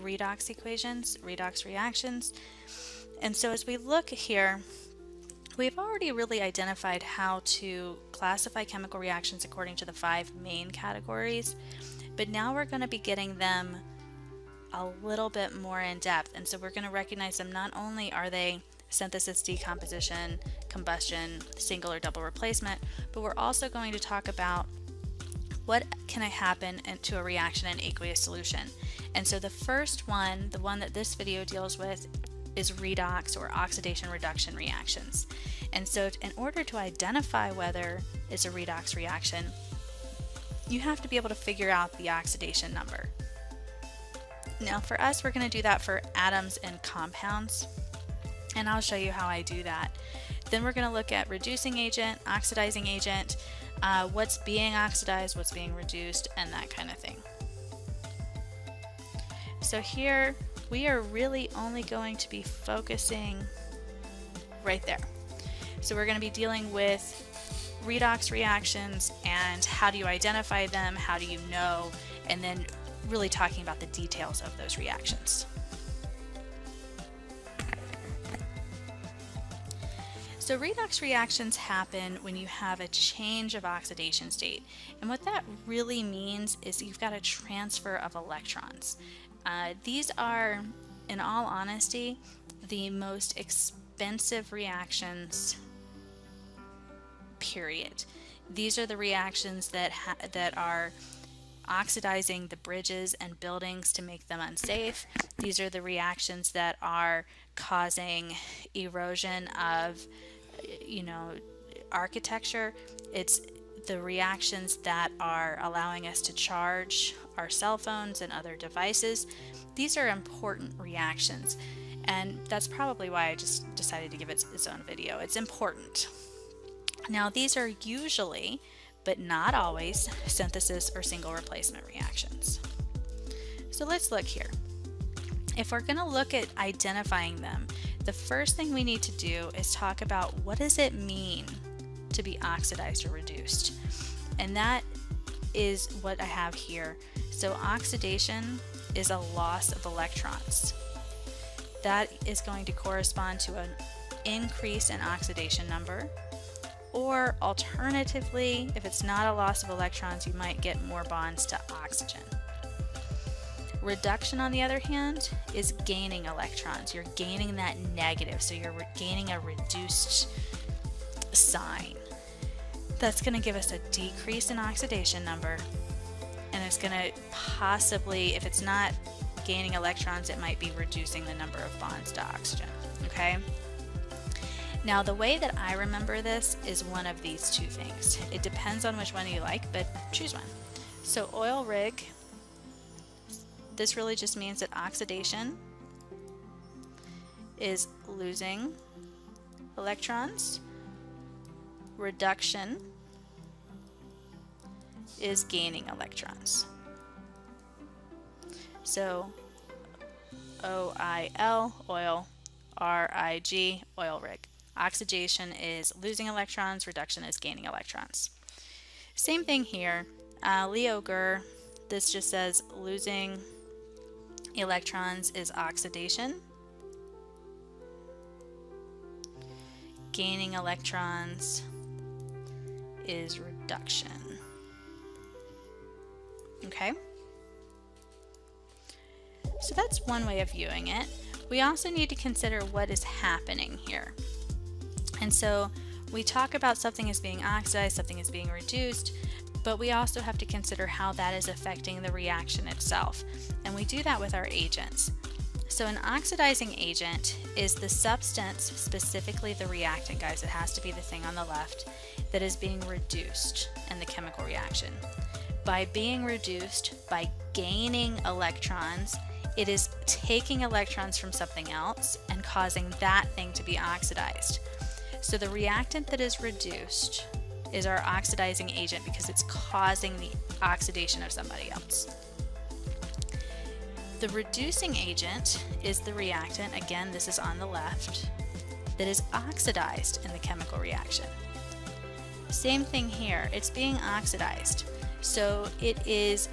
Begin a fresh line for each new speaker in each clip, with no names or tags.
redox equations, redox reactions. And so as we look here, we've already really identified how to classify chemical reactions according to the five main categories, but now we're going to be getting them a little bit more in depth. And so we're going to recognize them not only are they synthesis, decomposition, combustion, single or double replacement, but we're also going to talk about what can happen to a reaction in aqueous solution. And so the first one, the one that this video deals with, is redox or oxidation reduction reactions. And so in order to identify whether it's a redox reaction, you have to be able to figure out the oxidation number. Now for us, we're going to do that for atoms and compounds and I'll show you how I do that. Then we're going to look at reducing agent, oxidizing agent, uh, what's being oxidized, what's being reduced, and that kind of thing. So here we are really only going to be focusing right there. So we're going to be dealing with redox reactions and how do you identify them, how do you know, and then really talking about the details of those reactions. So redox reactions happen when you have a change of oxidation state. And what that really means is you've got a transfer of electrons. Uh, these are, in all honesty, the most expensive reactions, period. These are the reactions that, that are oxidizing the bridges and buildings to make them unsafe. These are the reactions that are causing erosion of you know, architecture. It's the reactions that are allowing us to charge our cell phones and other devices. These are important reactions, and that's probably why I just decided to give it its own video. It's important. Now, these are usually, but not always, synthesis or single replacement reactions. So let's look here. If we're going to look at identifying them, the first thing we need to do is talk about what does it mean to be oxidized or reduced. And that is what I have here. So oxidation is a loss of electrons. That is going to correspond to an increase in oxidation number. Or alternatively, if it's not a loss of electrons, you might get more bonds to oxygen. Reduction, on the other hand, is gaining electrons. You're gaining that negative, so you're gaining a reduced sign. That's going to give us a decrease in oxidation number, and it's going to possibly, if it's not gaining electrons, it might be reducing the number of bonds to oxygen. Okay? Now, the way that I remember this is one of these two things. It depends on which one you like, but choose one. So, oil rig this really just means that oxidation is losing electrons. Reduction is gaining electrons. So OIL, oil, RIG, oil rig. Oxidation is losing electrons, reduction is gaining electrons. Same thing here. Uh, Leo Ger, this just says losing electrons is oxidation. Gaining electrons is reduction. Okay? So that's one way of viewing it. We also need to consider what is happening here. And so we talk about something as being oxidized, something as being reduced, but we also have to consider how that is affecting the reaction itself. And we do that with our agents. So an oxidizing agent is the substance, specifically the reactant, guys, it has to be the thing on the left, that is being reduced in the chemical reaction. By being reduced, by gaining electrons, it is taking electrons from something else and causing that thing to be oxidized. So the reactant that is reduced is our oxidizing agent because it's causing the oxidation of somebody else. The reducing agent is the reactant, again this is on the left, that is oxidized in the chemical reaction. Same thing here, it's being oxidized. So it is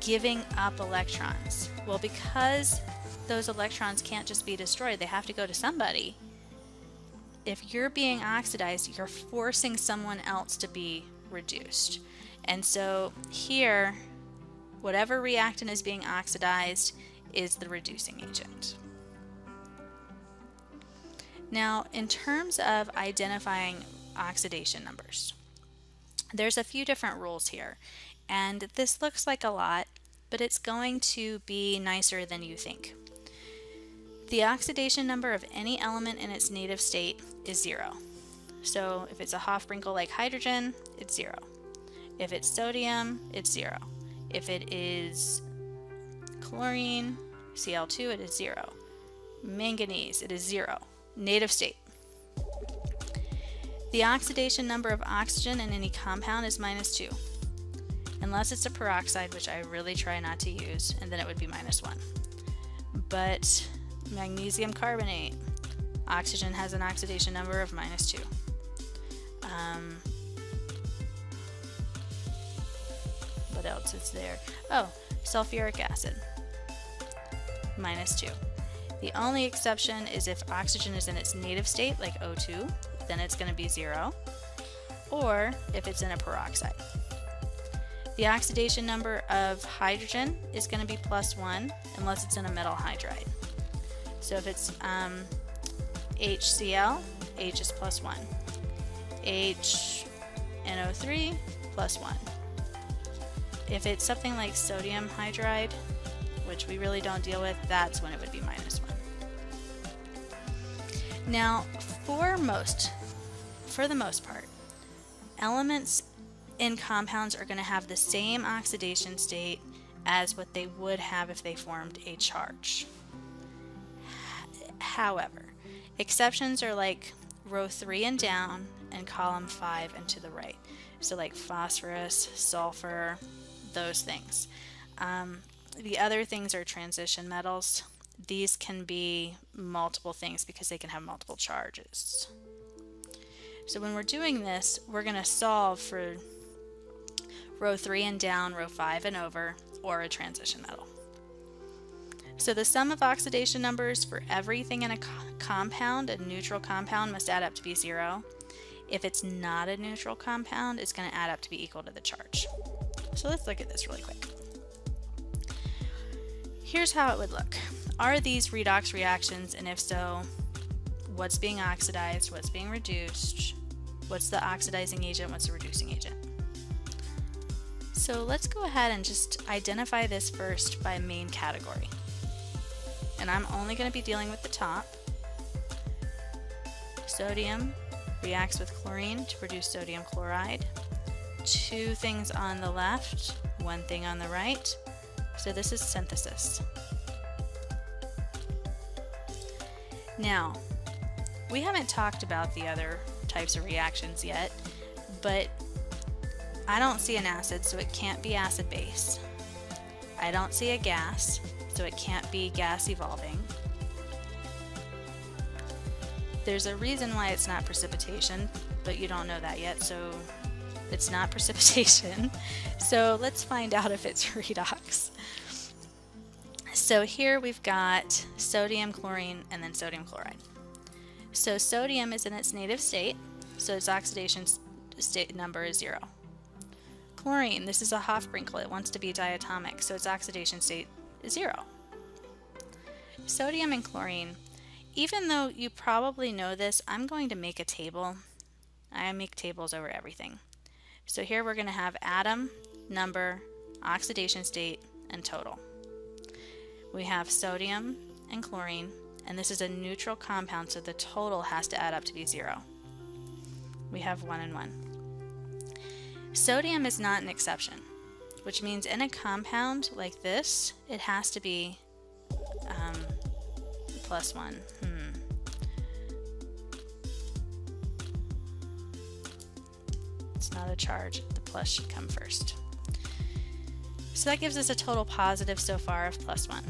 giving up electrons. Well, because those electrons can't just be destroyed, they have to go to somebody. If you're being oxidized, you're forcing someone else to be reduced. And so here, whatever reactant is being oxidized is the reducing agent. Now, in terms of identifying oxidation numbers, there's a few different rules here. And this looks like a lot, but it's going to be nicer than you think. The oxidation number of any element in its native state is zero. So if it's a Hofbrinkel like hydrogen, it's zero. If it's sodium, it's zero. If it is chlorine, Cl2, it is zero. Manganese, it is zero. Native state. The oxidation number of oxygen in any compound is minus 2, unless it's a peroxide, which I really try not to use, and then it would be minus 1. But magnesium carbonate, oxygen has an oxidation number of minus 2. Um, what else is there? Oh, sulfuric acid, minus 2. The only exception is if oxygen is in its native state, like O2, then it's going to be 0, or if it's in a peroxide. The oxidation number of hydrogen is going to be plus 1 unless it's in a metal hydride. So if it's um, HCl, H is plus 1. HNO3, plus 1. If it's something like sodium hydride, which we really don't deal with, that's when it would be minus 1. Now, for most, for the most part, elements in compounds are going to have the same oxidation state as what they would have if they formed a charge. However, exceptions are like row 3 and down and column 5 and to the right. So like phosphorus, sulfur, those things. Um, the other things are transition metals these can be multiple things because they can have multiple charges. So when we're doing this, we're going to solve for row 3 and down, row 5 and over, or a transition metal. So the sum of oxidation numbers for everything in a co compound, a neutral compound, must add up to be 0. If it's not a neutral compound, it's going to add up to be equal to the charge. So let's look at this really quick. Here's how it would look. Are these redox reactions, and if so, what's being oxidized, what's being reduced, what's the oxidizing agent, what's the reducing agent? So let's go ahead and just identify this first by main category. And I'm only going to be dealing with the top. Sodium reacts with chlorine to produce sodium chloride. Two things on the left, one thing on the right. So this is synthesis. Now, we haven't talked about the other types of reactions yet, but I don't see an acid, so it can't be acid base. I don't see a gas, so it can't be gas evolving. There's a reason why it's not precipitation, but you don't know that yet, so it's not precipitation. So let's find out if it's redox. So here we've got sodium, chlorine, and then sodium chloride. So sodium is in its native state, so its oxidation state number is zero. Chlorine, this is a Hofbrinkel, it wants to be diatomic, so its oxidation state zero. Sodium and chlorine, even though you probably know this, I'm going to make a table. I make tables over everything. So here we're going to have atom, number, oxidation state, and total we have sodium and chlorine, and this is a neutral compound, so the total has to add up to be zero. We have one and one. Sodium is not an exception, which means in a compound like this, it has to be um, plus one. Hmm. It's not a charge, the plus should come first. So that gives us a total positive so far of plus one.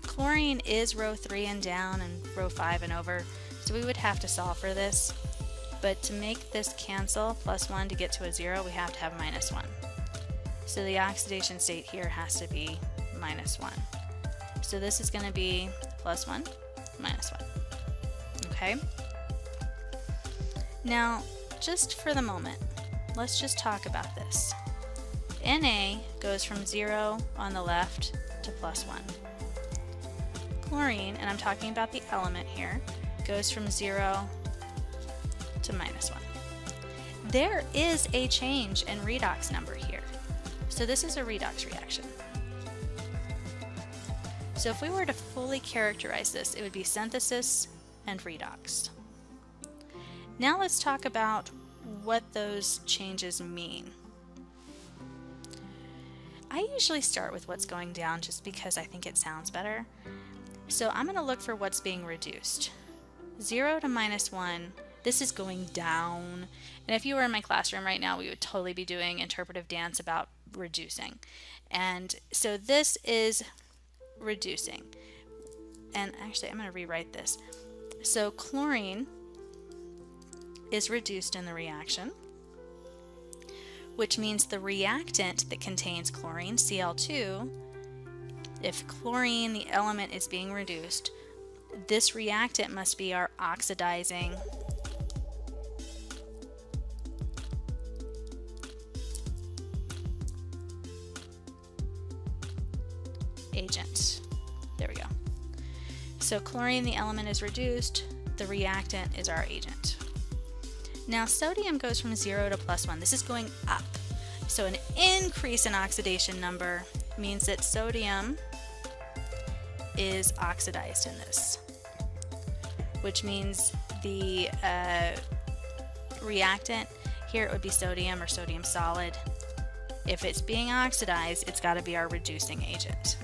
Chlorine is row 3 and down and row 5 and over, so we would have to solve for this. But to make this cancel, plus 1 to get to a 0, we have to have minus 1. So the oxidation state here has to be minus 1. So this is going to be plus 1, minus 1. Okay? Now, just for the moment, let's just talk about this. Na goes from 0 on the left to plus 1. Chlorine, and I'm talking about the element here, goes from 0 to minus 1. There is a change in redox number here. So this is a redox reaction. So if we were to fully characterize this, it would be synthesis and redox. Now let's talk about what those changes mean. I usually start with what's going down just because I think it sounds better. So I'm going to look for what's being reduced. 0 to minus 1, this is going down. And if you were in my classroom right now, we would totally be doing interpretive dance about reducing. And so this is reducing. And actually, I'm going to rewrite this. So chlorine is reduced in the reaction, which means the reactant that contains chlorine, Cl2, if chlorine, the element, is being reduced, this reactant must be our oxidizing agent. There we go. So chlorine, the element is reduced, the reactant is our agent. Now sodium goes from 0 to plus 1. This is going up. So an increase in oxidation number means that sodium is oxidized in this, which means the uh, reactant, here it would be sodium or sodium solid. If it's being oxidized, it's got to be our reducing agent.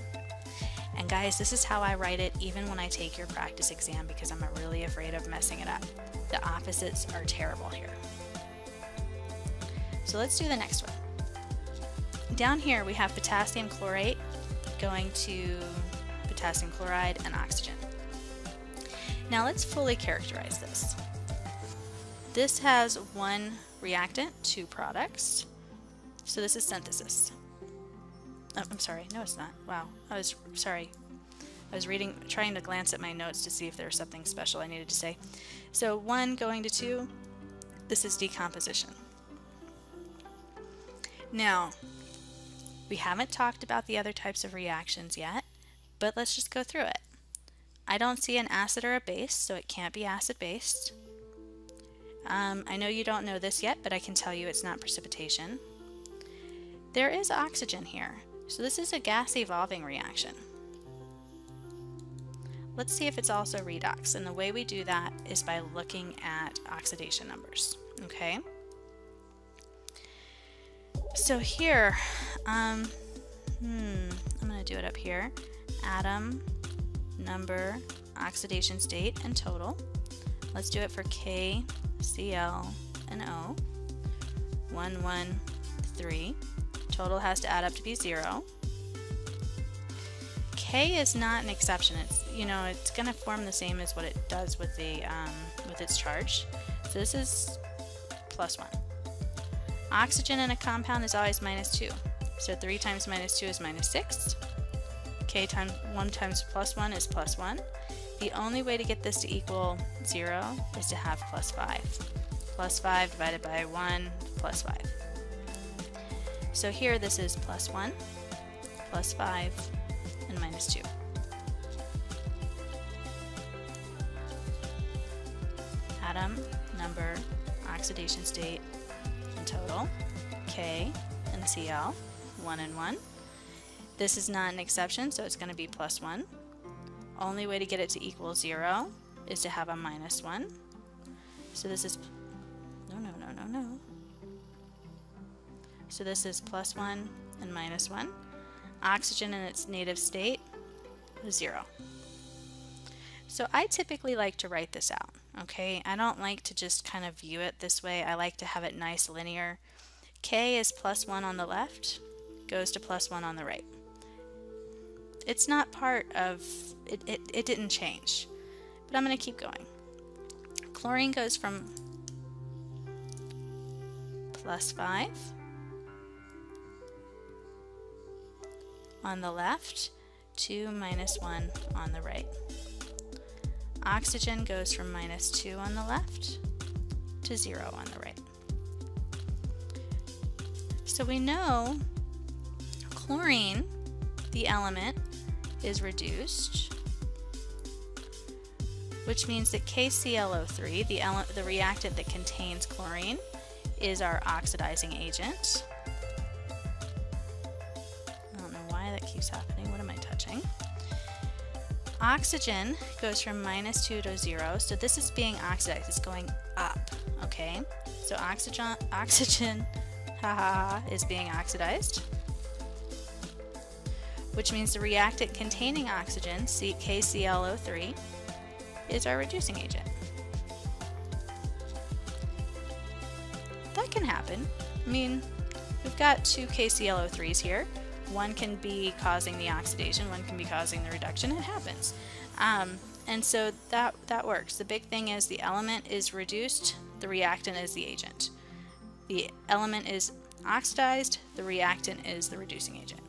And guys, this is how I write it even when I take your practice exam because I'm really afraid of messing it up. The opposites are terrible here. So let's do the next one. Down here we have potassium chlorate going to potassium chloride and oxygen. Now let's fully characterize this. This has one reactant, two products. So this is synthesis. Oh, I'm sorry. No, it's not. Wow. I was sorry. I was reading, trying to glance at my notes to see if there was something special I needed to say. So one going to two, this is decomposition. Now, we haven't talked about the other types of reactions yet, but let's just go through it. I don't see an acid or a base, so it can't be acid-based. Um, I know you don't know this yet, but I can tell you it's not precipitation. There is oxygen here, so this is a gas evolving reaction. Let's see if it's also redox, and the way we do that is by looking at oxidation numbers, okay? So here, um, hmm, I'm going to do it up here. Atom, number, oxidation state, and total. Let's do it for K, Cl, and O. 1, 1, 3. Total has to add up to be 0. K is not an exception. It's you know it's going to form the same as what it does with the um, with its charge. So this is plus 1. Oxygen in a compound is always minus 2. So 3 times minus 2 is minus 6. K times 1 times plus 1 is plus 1. The only way to get this to equal 0 is to have plus 5. Plus 5 divided by 1 plus 5. So here this is plus 1, plus 5, and minus 2. Atom, number, oxidation state, and total, K and Cl, 1 and 1. This is not an exception, so it's going to be plus 1. Only way to get it to equal 0 is to have a minus 1. So this is, So this is plus 1 and minus 1. Oxygen in its native state, 0. So I typically like to write this out, okay? I don't like to just kind of view it this way. I like to have it nice linear. K is plus 1 on the left, goes to plus 1 on the right. It's not part of, it, it, it didn't change, but I'm going to keep going. Chlorine goes from plus 5 on the left, 2 minus 1 on the right. Oxygen goes from minus 2 on the left to 0 on the right. So we know chlorine, the element, is reduced, which means that KClO3, the, the reactant that contains chlorine, is our oxidizing agent. Touching? Oxygen goes from minus 2 to 0, so this is being oxidized. It's going up, okay? So oxygen, oxygen is being oxidized, which means the reactant containing oxygen, KClO3, is our reducing agent. That can happen. I mean, we've got two KClO3s here. One can be causing the oxidation, one can be causing the reduction. It happens. Um, and so that, that works. The big thing is the element is reduced, the reactant is the agent. The element is oxidized, the reactant is the reducing agent.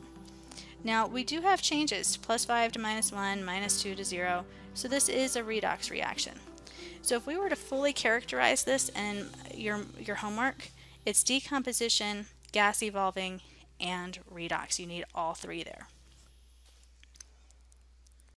Now we do have changes, plus 5 to minus 1, minus 2 to 0, so this is a redox reaction. So if we were to fully characterize this in your, your homework, it's decomposition, gas evolving, and redox. You need all three there.